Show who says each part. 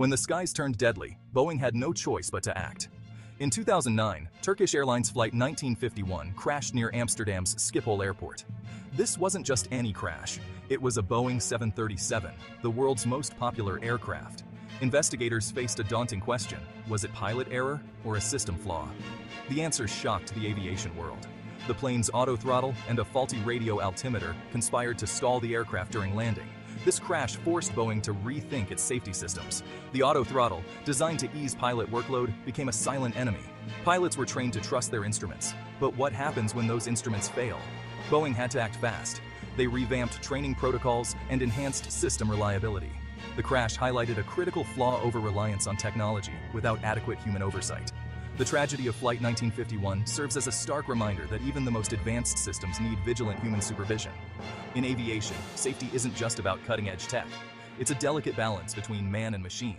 Speaker 1: When the skies turned deadly, Boeing had no choice but to act. In 2009, Turkish Airlines Flight 1951 crashed near Amsterdam's Schiphol Airport. This wasn't just any crash, it was a Boeing 737, the world's most popular aircraft. Investigators faced a daunting question. Was it pilot error or a system flaw? The answer shocked the aviation world. The plane's auto-throttle and a faulty radio altimeter conspired to stall the aircraft during landing. This crash forced Boeing to rethink its safety systems. The auto-throttle, designed to ease pilot workload, became a silent enemy. Pilots were trained to trust their instruments. But what happens when those instruments fail? Boeing had to act fast. They revamped training protocols and enhanced system reliability. The crash highlighted a critical flaw over reliance on technology without adequate human oversight. The tragedy of Flight 1951 serves as a stark reminder that even the most advanced systems need vigilant human supervision. In aviation, safety isn't just about cutting-edge tech. It's a delicate balance between man and machine.